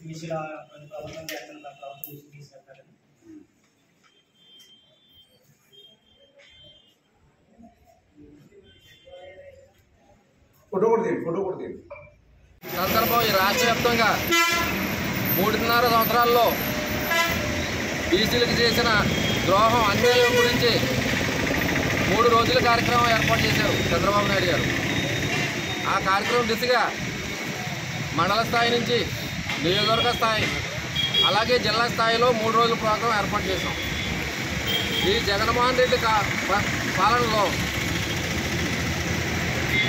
బీసీల ప్రభుత్వం చేస్తున్న ప్రభుత్వం దృష్టికి తీసుకెళ్తారని ఫోటో కూడా తీయండి ఫోటో కూడా తీయండి. సందర్భం ఈ రాష్ట్ర వ్యాప్తంగా మూడున్నర సంవత్సరాల్లో బీసీలకు చేసిన ద్రోహం అన్యాయం గురించి మూడు రోజుల కార్యక్రమం ఏర్పాటు చేశారు చంద్రబాబు నాయుడు గారు. ఆ కార్యక్రమం దిశగా మండల స్థాయి నుంచి నియోజకవర్గ స్థాయి అలాగే జిల్లా స్థాయిలో మూడు రోజుల ప్రోగ్రాం ఏర్పాటు చేశాం. ఈ జగన్మోహన్ రెడ్డి కా పాలనలో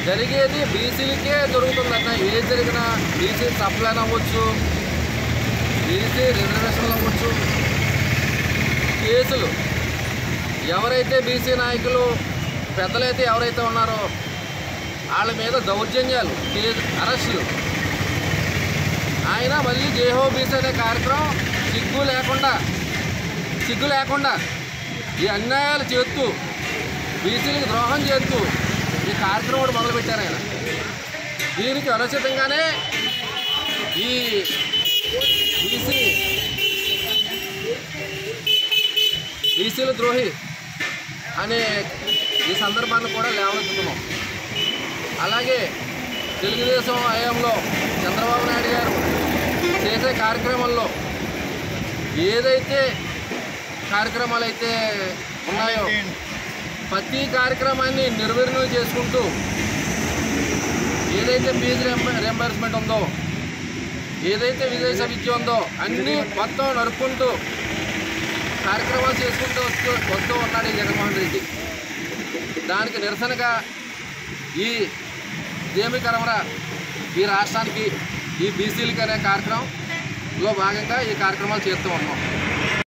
జరిగేది బీసీలకే జరుగుతుందన్న ఏది జరిగినా బీసీ సప్లైన్ అవ్వచ్చు బీసీ రిజర్వేషన్లు అవ్వచ్చు. కేసులు ఎవరైతే బీసీ నాయకులు పెద్దలైతే ఎవరైతే ఉన్నారో వాళ్ళ మీద దౌర్జన్యాలు కేసు అరెస్టులు ఆయన మళ్ళీ జేహో బీసీ అనే కార్యక్రమం సిగ్గు లేకుండా సిగ్గు లేకుండా ఈ అన్యాయాలు చేస్తూ బీసీలకు ద్రోహం చేస్తూ ఈ కార్యక్రమం కూడా మొదలుపెట్టారు ఆయన. దీనికి అనుచితంగానే ఈ బీసీ బీసీల ద్రోహి అనే ఈ సందర్భాన్ని కూడా లేవనెత్తుతున్నాం. అలాగే తెలుగుదేశం హయాంలో చంద్రబాబు కార్యక్రమంలో ఏదైతే కార్యక్రమాలు అయితే ఉన్నాయో ప్రతి కార్యక్రమాన్ని నిర్వహణ చేసుకుంటూ ఏదైతే ఫీజు రియంబర్స్మెంట్ ఉందో ఏదైతే విదేశ విద్య ఉందో అన్నీ మొత్తం నడుపుకుంటూ కార్యక్రమాలు చేసుకుంటూ వస్తూ వస్తూ ఉన్నాడు ఈ జగన్మోహన్ రెడ్డి. దానికి నిరసనగా ఈ దేమికరమర ఈ రాష్ట్రానికి ఈ బీసీలకి అనే లో భాగంగా ఈ కార్యక్రమాలు చేస్తూ ఉన్నాం.